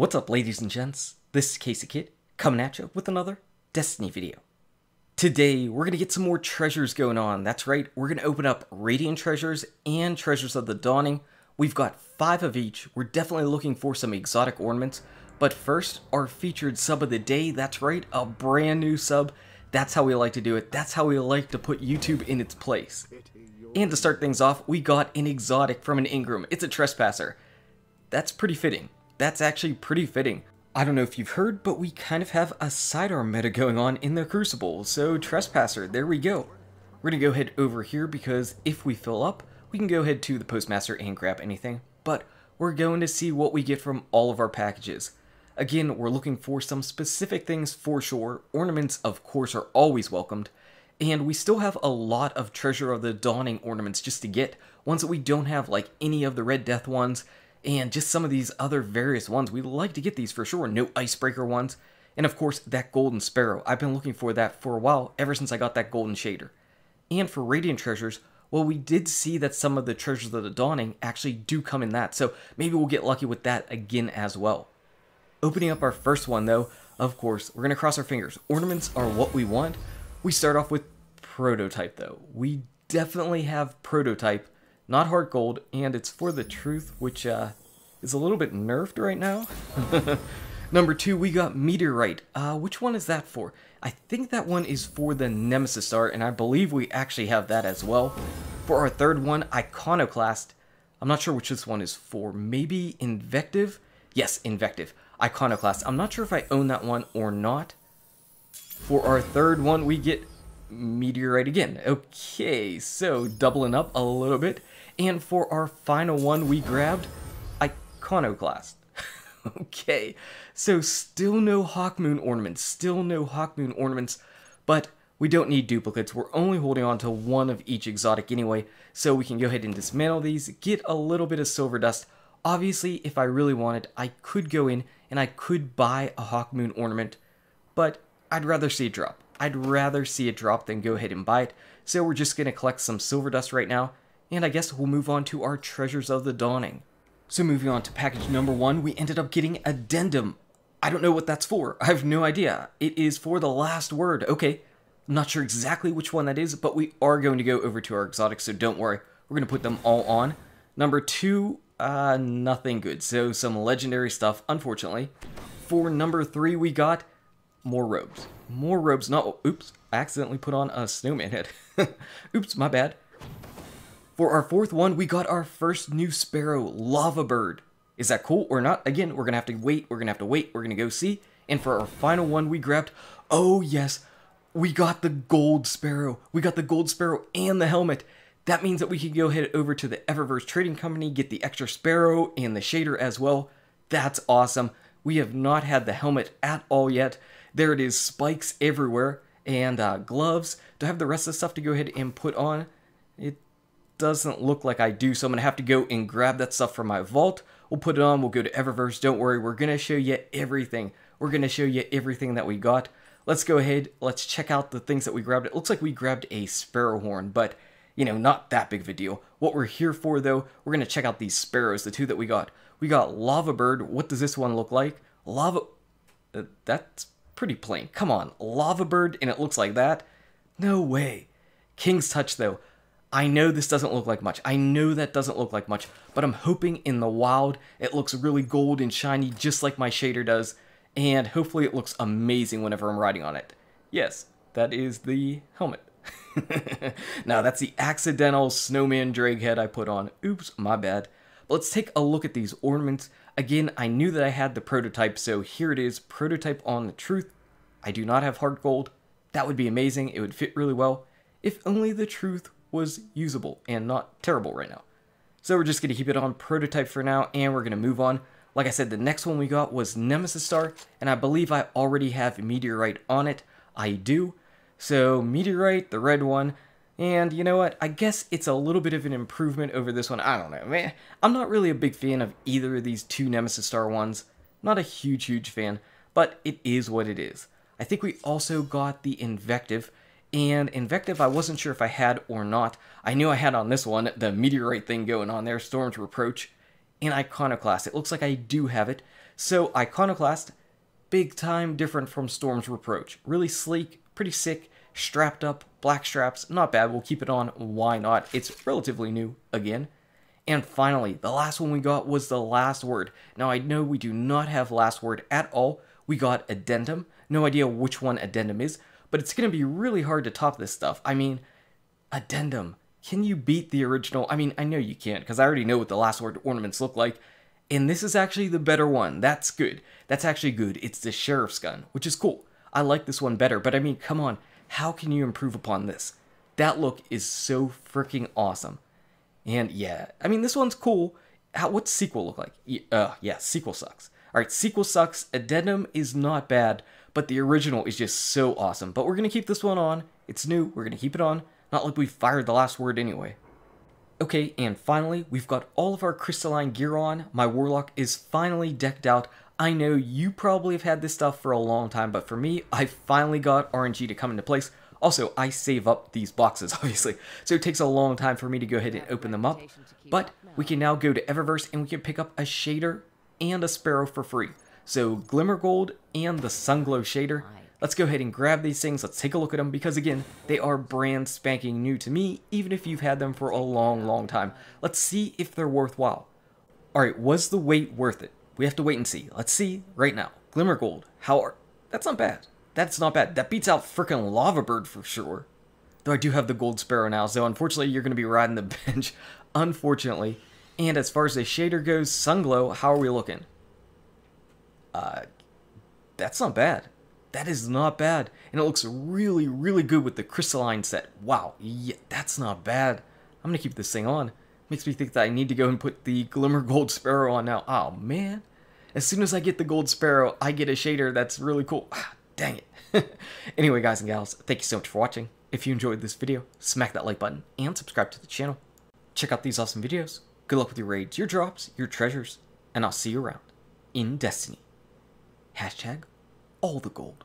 What's up, ladies and gents? This is KSigKid, coming at you with another Destiny video. Today, we're going to get some more treasures going on. That's right, we're going to open up Radiant Treasures and Treasures of the Dawning. We've got five of each. We're definitely looking for some exotic ornaments. But first, our featured sub of the day. That's right, a brand new sub. That's how we like to do it. That's how we like to put YouTube in its place. And to start things off, we got an exotic from an engram, It's a Trespasser. That's pretty fitting. That's actually pretty fitting. I don't know if you've heard, but we kind of have a sidearm meta going on in the Crucible, so Trespasser, there we go. We're gonna go ahead over here because if we fill up, we can go ahead to the Postmaster and grab anything, but we're going to see what we get from all of our packages. Again, we're looking for some specific things for sure. Ornaments, of course, are always welcomed, and we still have a lot of Treasure of the Dawning ornaments just to get, ones that we don't have, like any of the Red Death ones, and just some of these other various ones. We like to get these for sure. No icebreaker ones. And of course, that golden sparrow. I've been looking for that for a while, ever since I got that golden shader. And for radiant treasures, well, we did see that some of the treasures of the dawning actually do come in that. So maybe we'll get lucky with that again as well. Opening up our first one though, of course, we're going to cross our fingers. Ornaments are what we want. We start off with prototype though. We definitely have prototype not heart gold, and it's for the truth, which uh, is a little bit nerfed right now. Number two, we got Meteorite. Uh, which one is that for? I think that one is for the Nemesis Star, and I believe we actually have that as well. For our third one, Iconoclast. I'm not sure which this one is for. Maybe Invective? Yes, Invective. Iconoclast. I'm not sure if I own that one or not. For our third one, we get Meteorite again. Okay, so doubling up a little bit. And for our final one, we grabbed Iconoclast. okay, so still no Hawkmoon ornaments, still no Hawkmoon ornaments, but we don't need duplicates. We're only holding on to one of each exotic anyway, so we can go ahead and dismantle these, get a little bit of silver dust. Obviously, if I really wanted, I could go in and I could buy a Hawkmoon ornament, but I'd rather see it drop. I'd rather see it drop than go ahead and buy it, so we're just going to collect some silver dust right now, and I guess we'll move on to our Treasures of the Dawning. So moving on to package number one, we ended up getting Addendum. I don't know what that's for. I have no idea. It is for the last word. Okay, not sure exactly which one that is, but we are going to go over to our exotics, so don't worry. We're going to put them all on. Number two, uh, nothing good. So some legendary stuff, unfortunately. For number three, we got more robes. More robes. No, oops, I accidentally put on a snowman head. oops, my bad. For our fourth one, we got our first new sparrow, Lava Bird. Is that cool or not? Again, we're gonna have to wait, we're gonna have to wait, we're gonna go see. And for our final one, we grabbed, oh yes, we got the gold sparrow. We got the gold sparrow and the helmet. That means that we can go head over to the Eververse Trading Company, get the extra sparrow and the shader as well. That's awesome. We have not had the helmet at all yet. There it is, spikes everywhere, and uh, gloves. Do I have the rest of the stuff to go ahead and put on? It doesn't look like I do, so I'm going to have to go and grab that stuff from my vault. We'll put it on, we'll go to Eververse, don't worry, we're going to show you everything. We're going to show you everything that we got. Let's go ahead, let's check out the things that we grabbed. It looks like we grabbed a sparrow horn, but, you know, not that big of a deal. What we're here for, though, we're going to check out these sparrows, the two that we got. We got Lava Bird, what does this one look like? Lava... Uh, that's pretty plain. Come on, Lava Bird, and it looks like that? No way. King's Touch, though. I know this doesn't look like much. I know that doesn't look like much, but I'm hoping in the wild it looks really gold and shiny just like my shader does, and hopefully it looks amazing whenever I'm riding on it. Yes, that is the helmet. now that's the accidental snowman drag head I put on. Oops, my bad. But let's take a look at these ornaments. Again, I knew that I had the prototype, so here it is, prototype on the truth. I do not have heart gold. That would be amazing. It would fit really well. If only the truth was usable and not terrible right now. So we're just going to keep it on prototype for now, and we're going to move on. Like I said, the next one we got was Nemesis Star, and I believe I already have Meteorite on it. I do. So Meteorite, the red one, and you know what? I guess it's a little bit of an improvement over this one. I don't know, man. I'm not really a big fan of either of these two Nemesis Star ones. Not a huge, huge fan, but it is what it is. I think we also got the Invective, and Invective, I wasn't sure if I had or not. I knew I had on this one, the meteorite thing going on there, Storm's Reproach. And Iconoclast, it looks like I do have it. So Iconoclast, big time different from Storm's Reproach. Really sleek, pretty sick, strapped up, black straps, not bad. We'll keep it on. Why not? It's relatively new again. And finally, the last one we got was the last word. Now I know we do not have last word at all. We got addendum. No idea which one addendum is, but it's going to be really hard to top this stuff. I mean, addendum. Can you beat the original? I mean, I know you can't because I already know what the last word ornaments look like. And this is actually the better one. That's good. That's actually good. It's the sheriff's gun, which is cool. I like this one better, but I mean, come on. How can you improve upon this? That look is so freaking awesome. And yeah, I mean, this one's cool. How, what's sequel look like? Uh, yeah, sequel sucks. All right, sequel sucks. Addendum is not bad, but the original is just so awesome. But we're going to keep this one on. It's new. We're going to keep it on. Not like we fired the last word anyway. Okay, and finally, we've got all of our crystalline gear on. My warlock is finally decked out. I know you probably have had this stuff for a long time, but for me, I finally got RNG to come into place. Also, I save up these boxes, obviously, so it takes a long time for me to go ahead and open them up. But we can now go to Eververse and we can pick up a shader and a sparrow for free. So Glimmer Gold and the Sunglow shader. Let's go ahead and grab these things. Let's take a look at them because again, they are brand spanking new to me, even if you've had them for a long, long time. Let's see if they're worthwhile. All right, was the wait worth it? We have to wait and see. Let's see right now. Glimmer Gold, how are... That's not bad. That's not bad. That beats out freaking Lava Bird for sure. Though I do have the Gold Sparrow now, so unfortunately you're going to be riding the bench. unfortunately. And as far as the shader goes, Sunglow, how are we looking? Uh, that's not bad. That is not bad. And it looks really, really good with the crystalline set. Wow, yeah, that's not bad. I'm going to keep this thing on. Makes me think that I need to go and put the Glimmer Gold Sparrow on now. Oh, man. As soon as I get the Gold Sparrow, I get a shader that's really cool. Dang it. anyway, guys and gals, thank you so much for watching. If you enjoyed this video, smack that like button and subscribe to the channel. Check out these awesome videos. Good luck with your raids, your drops, your treasures, and I'll see you around in Destiny. Hashtag all the gold.